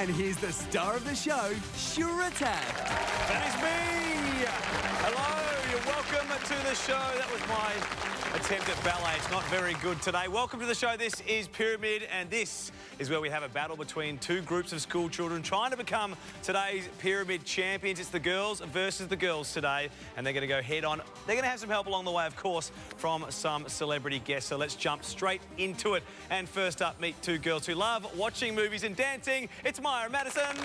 And here's the star of the show, Shura Taft. That is me! Hello, you're welcome to the show. That was my attempt at ballet. It's not very good today. Welcome to the show. This is Pyramid, and this is where we have a battle between two groups of school children trying to become today's Pyramid champions. It's the girls versus the girls today, and they're going to go head on. They're going to have some help along the way, of course, from some celebrity guests. So let's jump straight into it. And first up, meet two girls who love watching movies and dancing. It's and Madison.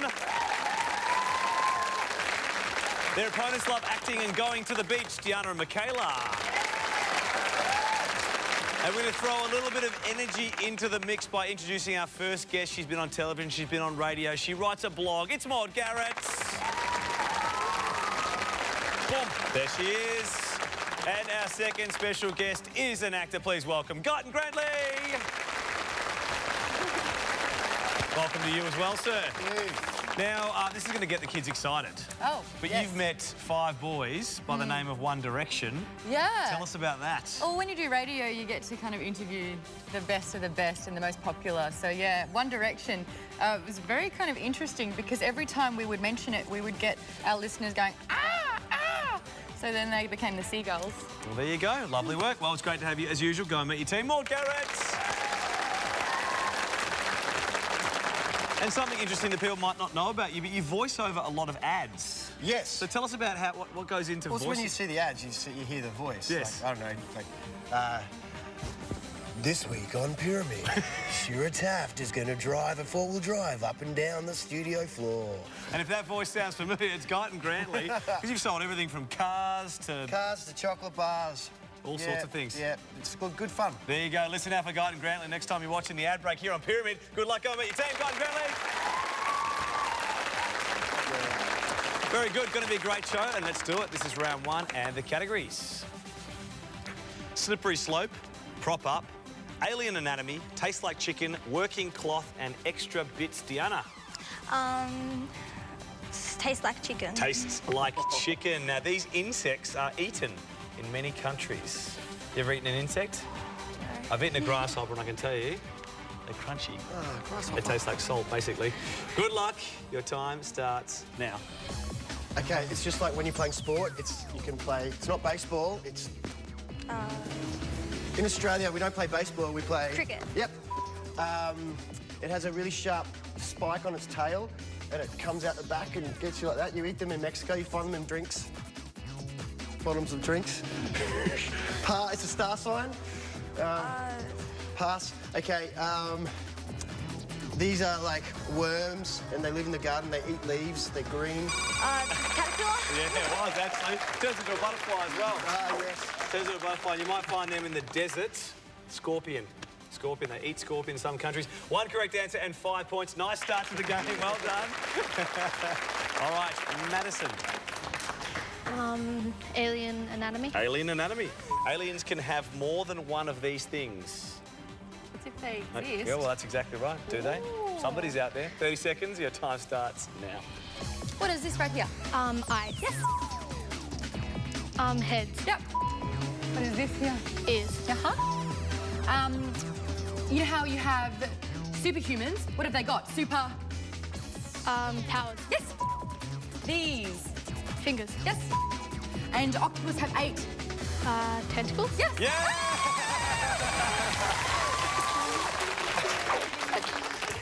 Their opponents love acting and going to the beach, Deanna and Michaela. And we're going to throw a little bit of energy into the mix by introducing our first guest. She's been on television, she's been on radio, she writes a blog. It's Maude Garrett. Boom. There she is. And our second special guest is an actor. Please welcome Gyton Grantley. Welcome to you as well, sir. Now, uh, this is going to get the kids excited. Oh, But yes. you've met five boys by the name of One Direction. Yeah. Tell us about that. Well, when you do radio, you get to kind of interview the best of the best and the most popular. So yeah, One Direction uh, was very kind of interesting because every time we would mention it, we would get our listeners going ah ah. So then they became the seagulls. Well, there you go. Lovely work. Well, it's great to have you as usual. Go and meet your team. Maude Garrett. And something interesting that people might not know about you, but you voice over a lot of ads. Yes. So tell us about how what, what goes into Well, voice. when you see the ads, you, see, you hear the voice. Yes. Like, I don't know, like, uh, this week on Pyramid, Shura Taft is going to drive a four-wheel drive up and down the studio floor. And if that voice sounds familiar, it's Gyton Grantley, because you've sold everything from cars to Cars to chocolate bars. All Yeah, sorts of things. Yeah, it's good, good fun. There you go. Listen out for Gyton Grantley next time you're watching the ad break here on Pyramid. Good luck. Go and meet your team, Gyton Grantley. Very good. Going to be a great show, and let's do it. This is round one and the categories. Slippery slope, prop up, alien anatomy, taste like chicken, working cloth, and extra bits. Diana. Um, tastes like chicken. Tastes like chicken. Now, these insects are eaten in many countries. You ever eaten an insect? I've eaten a grasshopper, and I can tell you, they're crunchy. Oh, grasshopper. It tastes like salt, basically. Good luck. Your time starts now. Okay, it's just like when you're playing sport. It's you can play. It's not baseball. It's in Australia we don't play baseball. We play Cricket. Yep. Um, it has a really sharp spike on its tail, and it comes out the back and gets you like that. You eat them in Mexico. You find them in drinks. Bottoms of drinks. Pa, it's a star sign. Um, Pass. Okay. Um, these are like worms, and they live in the garden. They eat leaves. They're green. Uh, caterpillar? Yeah, it was actually. Turns into a butterfly as well. Ah, yes. Turns into a butterfly. You might find them in the desert. Scorpion. Scorpion. They eat scorpion in some countries. One correct answer and five points. Nice start to the game. Well done. All right, Madison. Um, alien anatomy? Alien anatomy. Aliens can have more than one of these things. It's if they exist. Yeah, well, that's exactly right. Do they? Somebody's out there. 30 seconds. Your time starts now. What is this right here? Um, eyes. Yes. Um, heads. Yep. What is this here? Ears. Uh-huh. Um, you know how you have superhumans? What have they got? Super. Um, powers. Yes. These. Fingers. Yes. And octopus have eight. Uh, tentacles. Yes.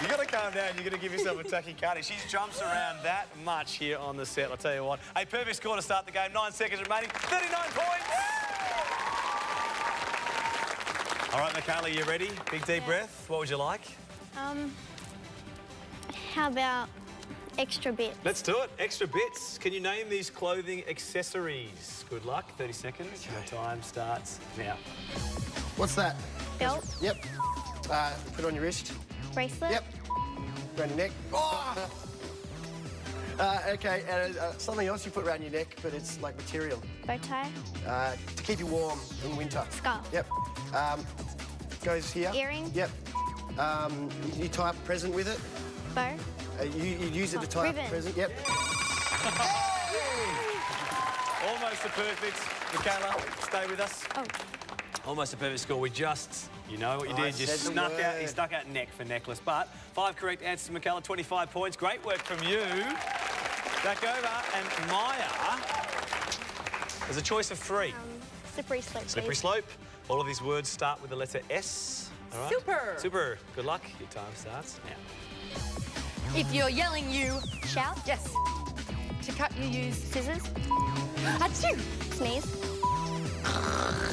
You gotta calm down. You're gonna give yourself a tachycardia. She jumps around that much here on the set. I'll tell you what. A perfect score to start the game. Nine seconds remaining. 39 points. All right, Michaela, you ready? Big deep breath. What would you like? Um, how about extra bits? Let's do it. Extra bits. Can you name these clothing accessories? Good luck. 30 seconds. Your time starts now. What's that? Belt, Yep. Uh, put it on your wrist. bracelet, Yep. Around your neck. Oh! Uh, okay, and uh, something else you put around your neck, but it's like material bow tie, uh, to keep you warm in winter. scarf, Yep. Um, goes here. Earring. Yep. Um, you, you tie up a present with it. bow, Uh, you, you use it to tie up ribbon. a present. Yep. Almost a perfect. Michaela, stay with us. oh, Almost a perfect score. We just, you know what you I did, you said the snuck out, you stuck out neck for necklace. But five correct answers, Michaela, 25 points. Great work from you. Back over, and Maya. There's a choice of three. Um, slippery slope. Slippery please. slope. All of these words start with the letter S. All right? Super. Super. Good luck. Your time starts now. If you're yelling, you Shout. yes. To cut, you use Scissors. achoo. Sneeze.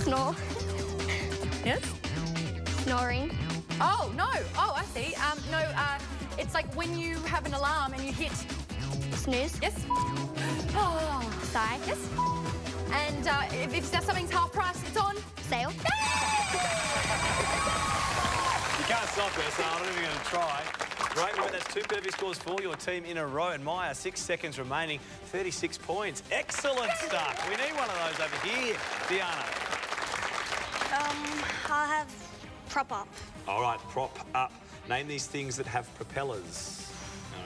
Snore. Yes. Snoring. Oh no. Oh, I see. Um, no. Uh, it's like when you have an alarm and you hit Snooze. yes. Oh, Sigh. yes. And uh, if, if something's half price, it's on. Sale. You can't stop her, so I'm not even going to try. Great work. That's two perfect scores for your team in a row. And Maya, six seconds remaining, 36 points. Excellent stuff. We need one of those over here. Diana. Um, I'll have prop up. All right, prop up. Name these things that have propellers.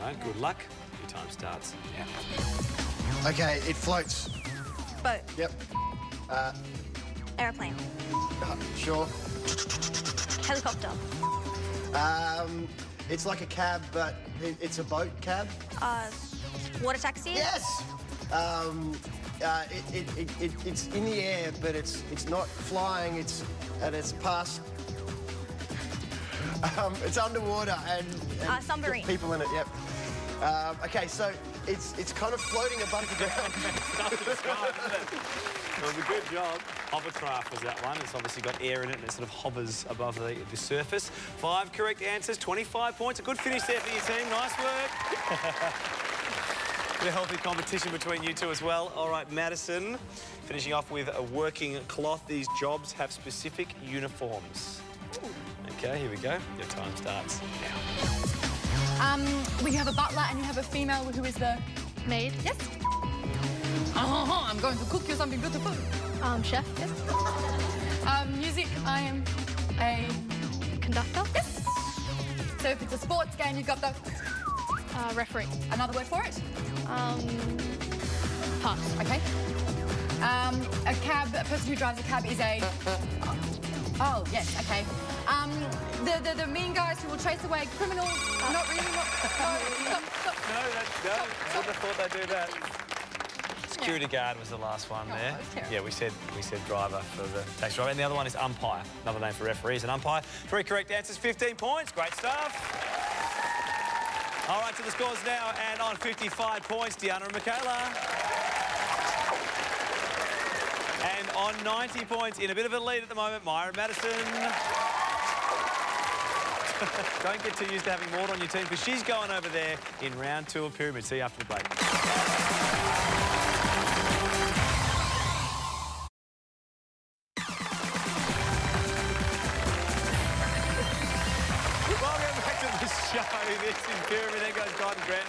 All right, good luck. Your time starts now. Okay, it floats. Boat. Yep. Uh, Airplane. uh, sure. Helicopter. Um, it's like a cab, but it's a boat cab. Uh, water taxi. Yes. Um, uh, it, it, it, it, it's in the air, but it's it's not flying. It's and it's past. Um, it's underwater and, and Uh, submarine. people in it. Yep. Um, okay, so it's it's kind of floating above the ground. It was a good job. Hovercraft was that one. It's obviously got air in it and it sort of hovers above the, the surface. Five correct answers, 25 points. A good finish there for your team. Nice work. Bit of healthy competition between you two as well. All right, Madison, finishing off with a working cloth. These jobs have specific uniforms. Okay, here we go. Your time starts now. Um, we have a butler and you have a female who is the Maid. yes. Uh-huh, I'm going to cook you something beautiful. Um, chef. Yes. Um, music, I am a Conductor. yes. So if it's a sports game, you've got the Uh, referee. another word for it. Um, pass. Okay. Um, a cab, a person who drives a cab is a. Oh yes, okay. Um, the, the the mean guys who will chase away criminals. Not really. Not, no, stop, stop. No, that's no. I wouldn't have thought they'd do that. Security guard was the last one Oh, there. that. Yeah, we said we said driver for the taxi driver, and the other one is umpire. Another name for referees. And an umpire. Three correct answers, 15 points. Great stuff. All right, to the scores now, and on 55 points, Deanna and Michaela. And on 90 points, in a bit of a lead at the moment, Myra Madison. Don't get too used to having Maude on your team because she's going over there in round two of Pyramid. See you after the break.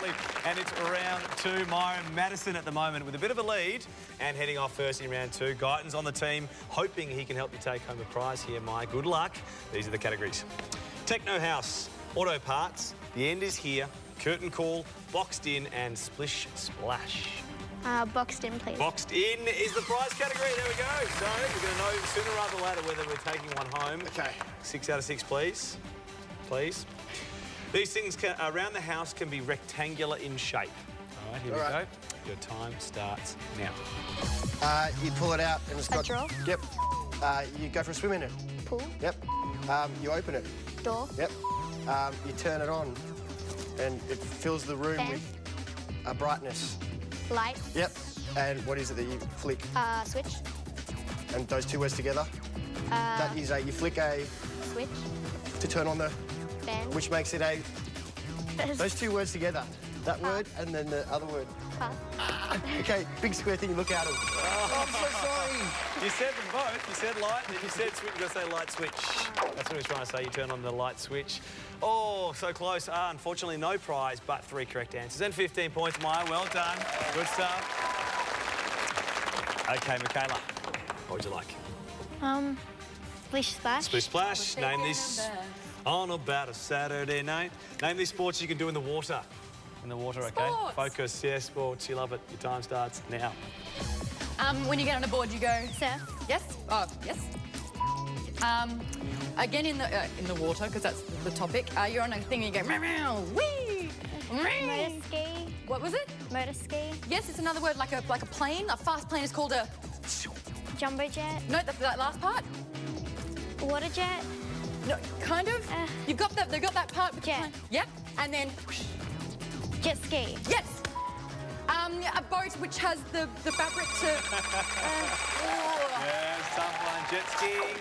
Gordon And it's round two. Myron Madison at the moment with a bit of a lead and heading off first in round two. Gyton's on the team, hoping he can help you take home a prize here, My Good luck. These are the categories. Techno House, auto parts, the end is here, curtain call, boxed in, and splish splash. Uh, boxed in, please. Boxed in is the prize category. There we go. So we're going to know sooner rather than later whether we're taking one home. Okay. Six out of six, please. Please. These things can, around the house can be rectangular in shape. All right, here All we right. go. Your time starts now. Uh, you pull it out and it's got. A drawer? Yep. Uh, you go for a swim in it. Pool. Yep. Um, you open it. Door. Yep. Um, you turn it on, and it fills the room Fan. with a brightness. Light. Yep. And what is it that you flick? Uh, switch. And those two words together. Uh, that is a you flick a switch. to turn on the, Fan. which makes it a. Those two words together. That word and then the other word. Pass. Okay, big square thing you look out of. Oh, I'm so sorry. You said them both. You said light, and you said switch. You've got to say light switch. That's what he was trying to say. You turn on the light switch. Oh, so close. Ah, unfortunately, no prize, but three correct answers. And 15 points, Maya. Well done. Good stuff. Okay, Michaela, what would you like? Um, splish splash. Splish Splash. Name this on about a Saturday night. Name these sports you can do in the water. In the water, okay? Sports. Focus, yeah, sports. You love it. Your time starts now. Um, when you get on a board, you go Surf. yes. Oh, yes. Um, again in the uh, in the water because that's the topic. Uh, you're on a thing and you go meow meow wee. Motor ski. What was it? Motor ski. Yes, it's another word like a like a plane. A fast plane is called a. Jumbo jet. No, that, that last part. Water jet. No, kind of. Uh, You've got that. They've got that part. with the Jet. plane. Yep. And then Jet ski. yes. Um, a boat which has the the fabric to. Uh, Yeah, it's tough one. Jet skiing.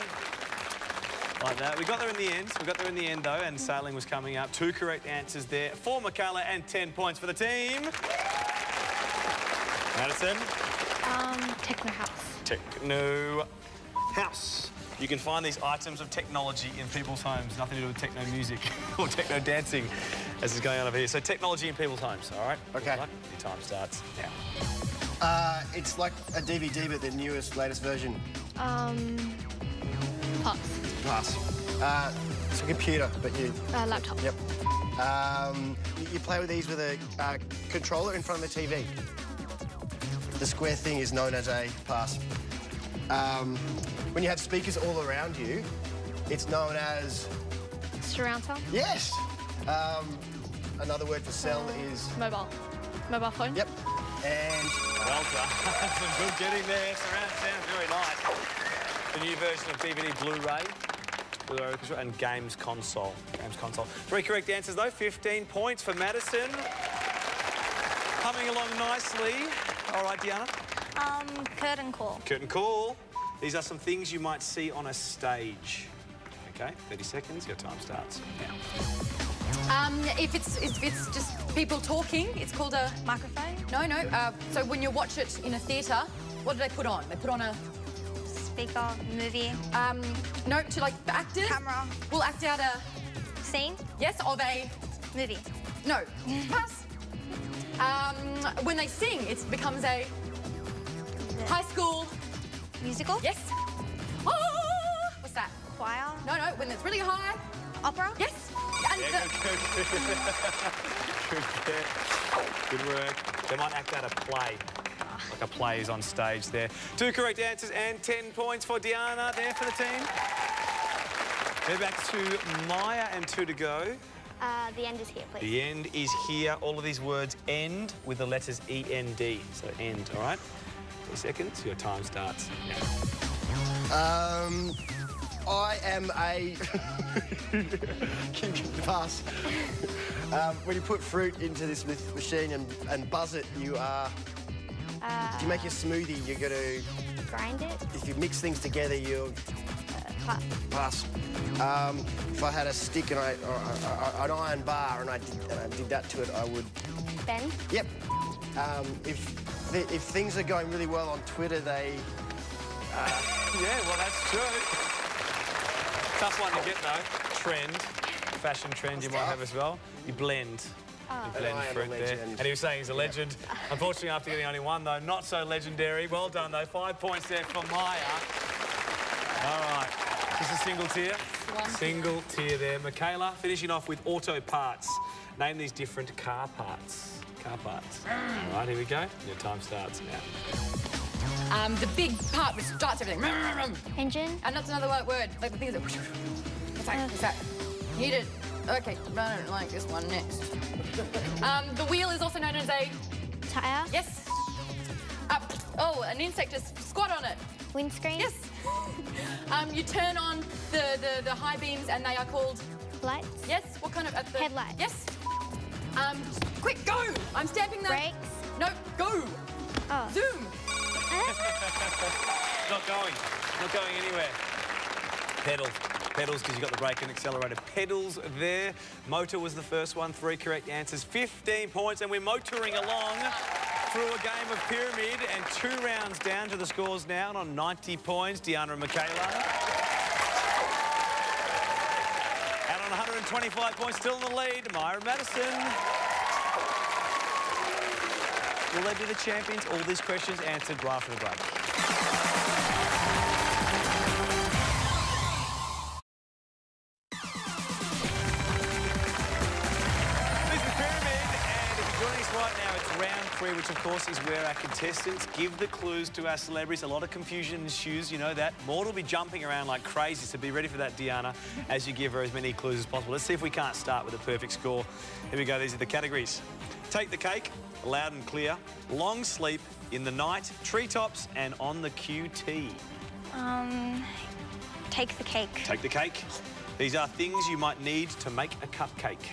Like that. We got there in the end. We got there in the end, though, and sailing was coming up. Two correct answers there for Michaela and 10 points for the team. Madison, Um, techno house. techno house. You can find these items of technology in people's homes. Nothing to do with techno music or techno dancing, as is going on over here. So technology in people's homes, all right? Okay. Your time starts now. Uh, it's like a DVD, but the newest, latest version. Um, pass. Pass. Uh, it's a computer, but you. Uh, laptop. Yep. Um, you, you play with these with a uh, controller in front of the TV. The square thing is known as a pass. Um, when you have speakers all around you, it's known as Surround sound. yes. Um, another word for cell is Mobile. Mobile phone. yep. And Well done. Some good getting there. Surround sound, very nice. The new version of DVD Blu-ray. Blu-ray orchestra and games console. Games console. Three correct answers though. 15 points for Madison. Coming along nicely. All right, Diana. Curtain call. Curtain call. These are some things you might see on a stage. Okay, 30 seconds. Your time starts now. um, if it's if it's just people talking, it's called a. Microphone. No, no. Uh, so when you watch it in a theatre, what do they put on? They put on a. Speaker. Movie. Um, no, to like the actors. Camera. Will act out a Scene. yes of a Movie. no pass. Um, when they sing, it becomes a high school Musical. yes. Oh, what's that? Choir. No, no. When it's really high, Opera. yes. And Yeah, the, good, good, good. good. Good work. They might act out a play. Like a play is on stage there. Two correct answers and 10 points for Diana there for the team. We're back to Maya and two to go. Uh, the end is here, please. The end is here. All of these words end with the letters E-N-D. So end, all right? Three seconds. Your time starts now. um, I am a pass. Um, when you put fruit into this machine and, and buzz it, you are. if you make a smoothie, you're gonna. Grind it. If you mix things together, you Pass. pass. Um, if I had a stick and I, or, or- or an iron bar and I, did, and I did that to it, I would. Bend. Yep. Um, if th- if things are going really well on Twitter, they. Yeah, well, that's true. Tough one to get, though. Trend. Fashion trend you might have as well. You blend. You blend I fruit there. And he was saying he's a legend. Unfortunately, after getting only one, though, not so legendary. Well done, though. Five points there for Maya. All right. Just a single tier. One. Single tier there. Michaela, finishing off with auto parts. Name these different car parts. Car parts. All right, here we go. Your time starts now. um, the big part which starts everything. Engine. And that's another word. word. Like the thing is that. What's that? What's that? Need it. Okay, I don't like this one next. Um, the wheel is also known as a Tire. yes. Up. Oh, an insect just squat on it. Windscreen. Yes. um, you turn on the, the, the high beams and they are called Lights. yes. What kind of at the Headlights. Yes. Um, quick, go! I'm stamping that. Brakes. No, go. Oh. Zoom. Not going. Not going anywhere. Pedals. Pedals, because you've got the brake and accelerator. Pedals there. Motor was the first one. Three correct answers. 15 points, and we're motoring along through a game of pyramid and two rounds down to the scores now and on 90 points. Deanna and Michaela. And on 125 points, still in the lead, Myra Madison. Will they be the champions? All these questions answered right after the break. Three, which of course is where our contestants give the clues to our celebrities. A lot of confusion ensues, you know that. Maude will be jumping around like crazy, so be ready for that, Diana, as you give her as many clues as possible. Let's see if we can't start with a perfect score. Here we go, these are the categories. Take the cake, loud and clear, long sleep, in the night, treetops, and on the QT. Um, take the cake. Take the cake. These are things you might need to make a cupcake.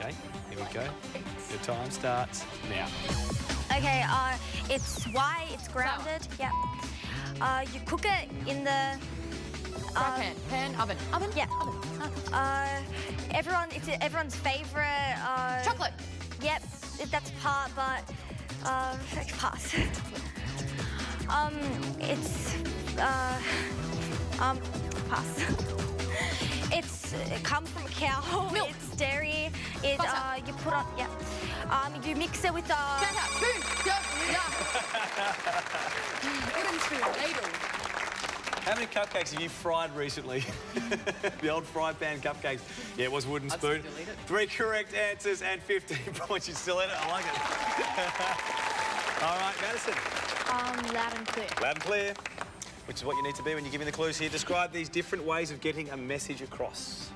Okay, here we go. Your time starts now. Okay, uh, it's white, it's grounded. Yep. Uh, you cook it in the. Um, pan, pan, oven. Oven? Yeah. Oven. Uh, everyone, it's everyone's favorite. Uh, Chocolate. Yep, that's part, but uh, pass. um, it's uh, um, pass. it's it comes from a cow. Milk. It's dairy. It Butter. uh, you put on yeah. Um, you mix it with uh. Roundhouse. Boom. Go. Yeah. Wooden spoon. Ladle. How many cupcakes have you fried recently? the old fry pan cupcakes. Yeah, it was wooden I'd spoon. it. Three correct answers and 15 points. You still in it? I like it. All right, Madison. Um, loud and clear. Loud and clear, which is what you need to be when you're giving the clues here. Describe these different ways of getting a message across.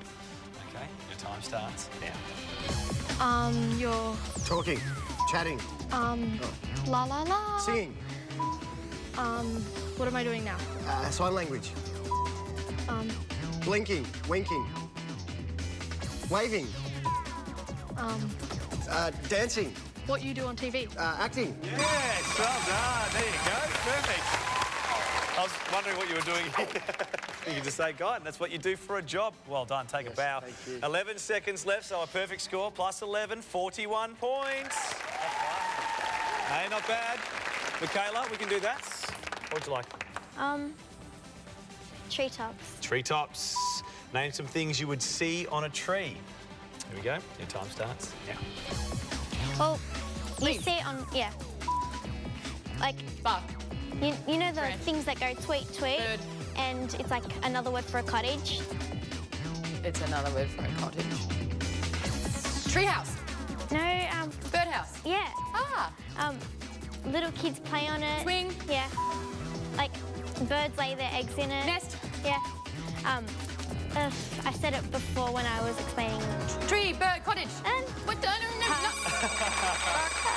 Okay, your time starts now. Um, you're Talking, chatting, um, la la la. singing, Um, what am I doing now? uh, sign language, Um, blinking, winking, waving, um, uh, dancing, what you do on TV? uh, acting. Yes, well done. There you go. Perfect. I was wondering what you were doing here. you can just say, God, and that's what you do for a job. Well done. Take a bow. thank you. 11 seconds left, so a perfect score plus 11, 41 points. Hey, not bad. Michaela, we can do that. What would you like? Um, treetops. Treetops. Name some things you would see on a tree. Here we go. Your time starts now. Well, you see it on yeah. Like Bark. you, you know the Branch. things that go tweet tweet, Bird. And it's like another word for a cottage. It's another word for a cottage. Treehouse. No, um, Birdhouse. yeah. Ah. Um, little kids play on it. Swing. Yeah. Like birds lay their eggs in it. Nest. Yeah. Um, uh, I said it before when I was explaining. Tree. Bird. Cottage. And What? No, no, no.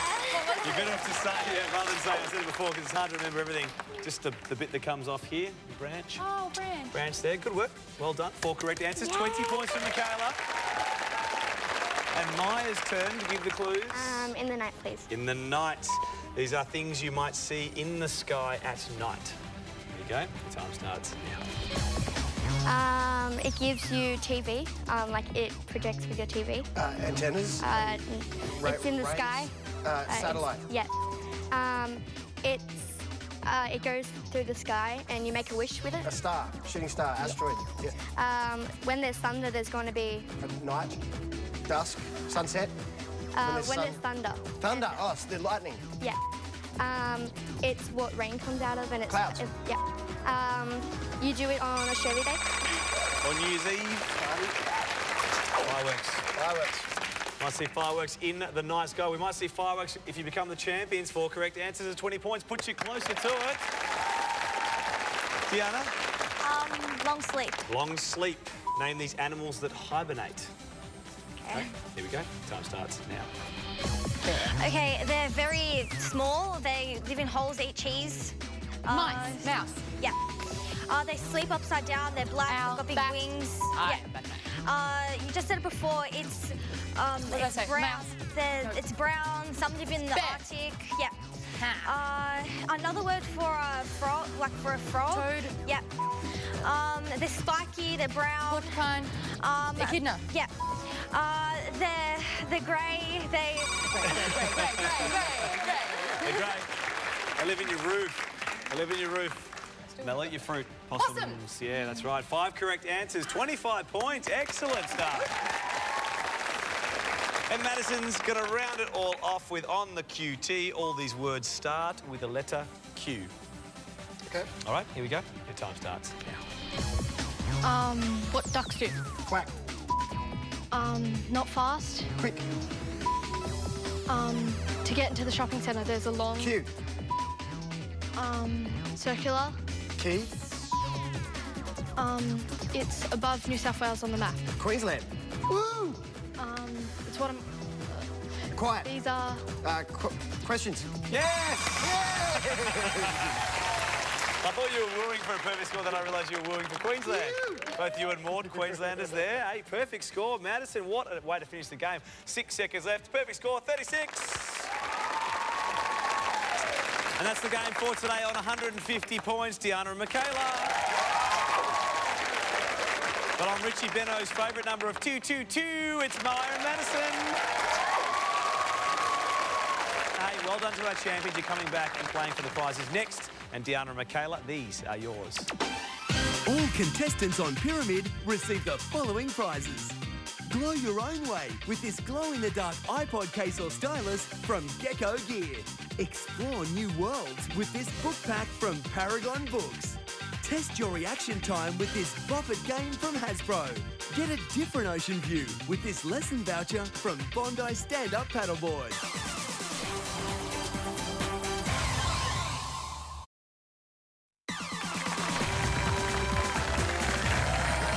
No. You're better off to say, yeah, rather than say I said it before, because it's hard to remember everything. Just the, the bit that comes off here, the branch. Oh, branch. Branch there. Good work. Well done. Four correct answers. 20 points from Michaela. And Maya's turn to give the clues. um, in the night, please. In the night. These are things you might see in the sky at night. There you go. The time starts now. Um, it gives you TV. Um, like it projects with your TV. Uh, antennas, Uh, it's in the rays, sky. Uh, Uh, satellite. Yeah. Um, it's uh, it goes through the sky and you make a wish with it. a star, shooting star, asteroid. Yeah. Um, when there's thunder, there's going to be At night, dusk, sunset. uh, there's when sun- there's thunder. Thunder, oh, it's the lightning. Yeah. Um, it's what rain comes out of, and it's Clouds. it- yeah. Um, you do it on a Shirley day. On New Year's Eve, fireworks. Fireworks. Might see fireworks in the night sky. We might see fireworks if you become the champions. Four correct answers at 20 points. Puts you closer to it. Diana? Um, long sleep. Long sleep. Name these animals that hibernate. Okay. Here we go. Time starts now. Okay, they're very small. They live in holes, eat cheese. Uh, Mice. Mouse. Yeah. Uh, they sleep upside down. They're black. Owl. They've got big Bat. wings. Ah, yeah. Uh, you just said it before. It's um, What did I it's say? brown. Mouse. They're- No. It's brown. Some live in the Bear. Arctic. Yeah. Uh, another word for a frog, like for a frog. Toad. Yeah. Um, they're spiky. They're brown. Porcupine. Um, Echidna. Yeah. Uh, they're they're grey. They. Great, great, great, great, great. They're great. They live in your roof. They live in your roof. And they'll eat your fruit. Possums. Yeah, that's right. Five correct answers. 25 points. Excellent stuff. And Madison's going to round it all off with on the QT. All these words start with the letter Q. Okay. All right, here we go. Your time starts now. Um, what ducks do? Quack. Um, not fast. Quick. Um, to get into the shopping centre, there's a long Q. um, circular. Key. Um, it's above New South Wales on the map. Queensland. Woo! It's what I'm. Quiet. These are. Uh, qu- questions. Yes! I thought you were wooing for a perfect score, then I realised you were wooing for Queensland. Both you and Maude, Queenslanders there. Hey, perfect score. Madison, what a way to finish the game. Six seconds left. Perfect score, 36. And that's the game for today on 150 points. Deanna and Michaela. But on Richie Benaud's favourite number of 222, it's Maya and Madison. Hey, well done to our champions. You're coming back and playing for the prizes next. And Deanna and Michaela, these are yours. All contestants on Pyramid receive the following prizes. Glow your own way with this glow-in-the-dark iPod case or stylus from Gecko Gear. Explore new worlds with this book pack from Paragon Books. Test your reaction time with this Bop It game from Hasbro. Get a different ocean view with this lesson voucher from Bondi Stand-Up Paddleboard.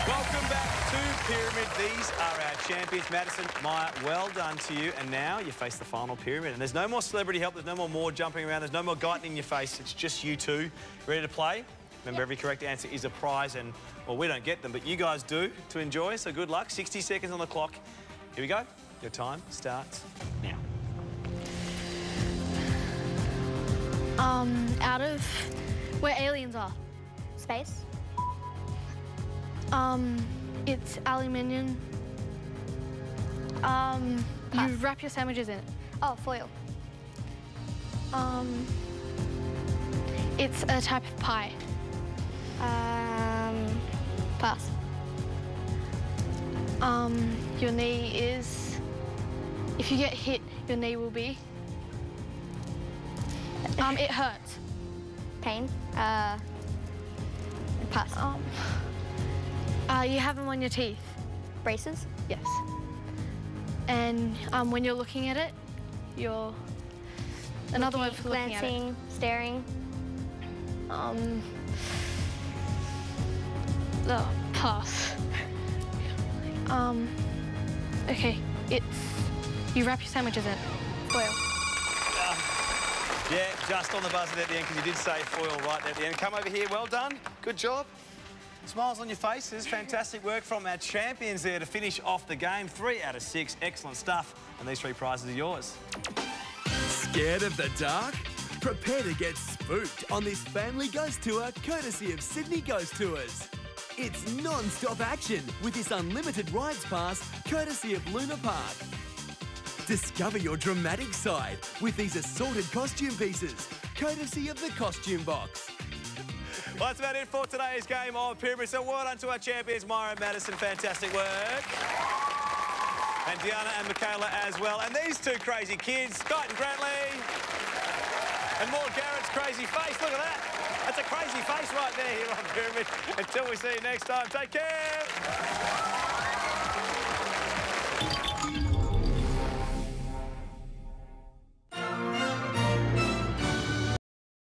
Welcome back to Pyramid. These are our champions. Madison, Maya, well done to you. And now you face the final pyramid. And there's no more celebrity help. There's no more more jumping around. There's no more guiding in your face. It's just you two. Ready to play? Remember, every correct answer is a prize. And, well, we don't get them, but you guys do to enjoy. So good luck. 60 seconds on the clock. Here we go. Your time starts now. Um, out of where aliens are. Space. Um, it's aluminium. Um, you wrap your sandwiches in it. Oh, foil. Um, it's a type of pie. Um, pass. Um, your knee is. If you get hit, your knee will be. Um, it hurts. Pain. Uh, pass. Um, uh, you have them on your teeth. Braces. Yes. And um, when you're looking at it, you're. Another word for looking at it. Glancing, staring. Um. The pass. Um. Okay, it's. You wrap your sandwiches in it. Foil. Yeah, just on the buzzer at the end because you did say foil right there at the end. Come over here, well done, good job. Smiles on your faces, fantastic work from our champions there to finish off the game. Three out of six, excellent stuff. And these three prizes are yours. Scared of the dark? Prepare to get spooked on this family ghost tour courtesy of Sydney Ghost Tours. It's non-stop action with this unlimited rides pass courtesy of Luna Park. Discover your dramatic side with these assorted costume pieces courtesy of the Costume Box. Well, that's about it for today's game of Pyramid. So well done to our champions, Myra Madison. Fantastic work. And Deanna and Michaela as well. And these two crazy kids, Scott and Grantley. And Maude Garrett's crazy face. Look at that. That's a crazy face right there here on Pyramid. Until we see you next time, take care.